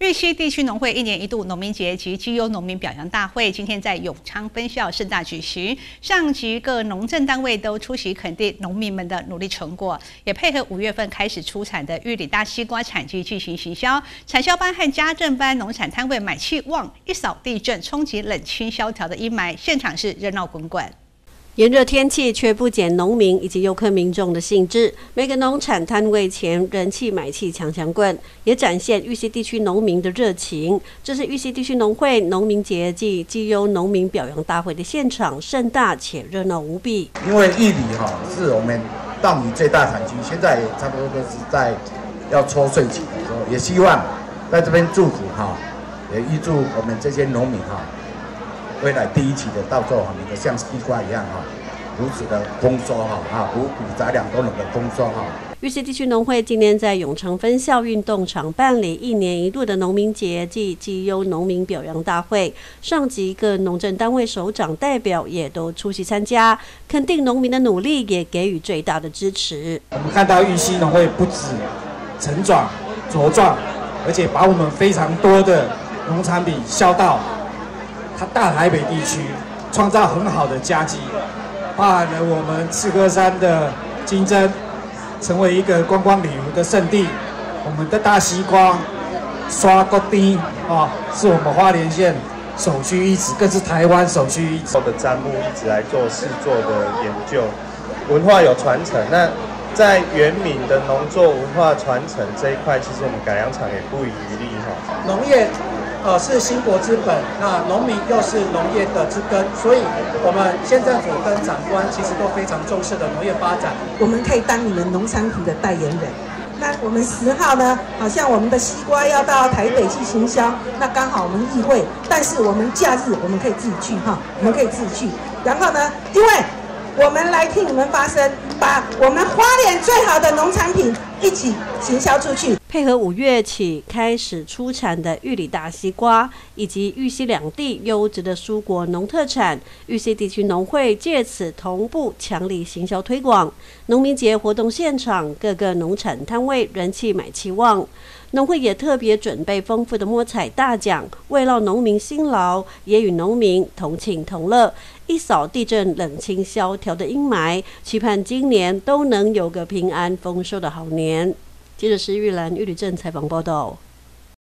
玉溪地区农会一年一度农民节及绩优农民表扬大会，今天在永昌分校盛大举行。上级各农政单位都出席肯定农民们的努力成果，也配合五月份开始出产的玉里大西瓜产季进行行销。产销班和家政班农产摊位买气旺，一扫地震冲击冷清萧条的阴霾，现场是热闹滚滚。炎热天气却不减农民以及游客民众的兴致，每个农产摊位前人气买气强强棍，也展现玉溪地区农民的热情。这是玉溪地区农会农民节暨绩优农民表扬大会的现场，盛大且热闹无比。因为玉米哈是我们稻米最大产区，现在也差不多都是在要抽穗期的时候，也希望在这边祝福哈，也预祝我们这些农民哈。未来第一期的稻作哈，你的像西瓜一样哈，如此的丰收哈，啊，五谷杂粮都能够丰收哈。玉溪地区农会今年在永城分校运动场办理一年一度的农民节暨绩优农民表扬大会，上级各农政单位首长代表也都出席参加，肯定农民的努力，也给予最大的支持。我们看到玉溪农会不止成长茁壮，而且把我们非常多的农产品销到。它大台北地区创造很好的佳绩，包含了我们赤科山的金针，成为一个观光旅游的圣地。我们的大西瓜刷锅丁啊，是我们花莲县首屈一指，更是台湾首屈一指。的砧木一直来做试做的研究，文化有传承。那在原闽的农作文化传承这一块，其实我们改良厂也不遗余力哈。农业。呃，是兴国之本，那农民又是农业的之根，所以我们县政府跟长官其实都非常重视的农业发展。我们可以当你们农产品的代言人。那我们十号呢，好像我们的西瓜要到台北去行销，那刚好我们议会，但是我们假日我们可以自己去哈，我们可以自己去。然后呢，因为我们来替你们发声，把我们花莲最好的农产品一起行销出去。配合五月起开始出产的玉里大西瓜，以及玉溪两地优质的蔬果农特产，玉溪地区农会借此同步强力行销推广。农民节活动现场，各个农产摊位人气买气旺。农会也特别准备丰富的摸彩大奖，慰劳农民辛劳，也与农民同庆同乐，一扫地震冷清萧条的阴霾，期盼今年都能有个平安丰收的好年。接着是玉兰玉里镇采访报道。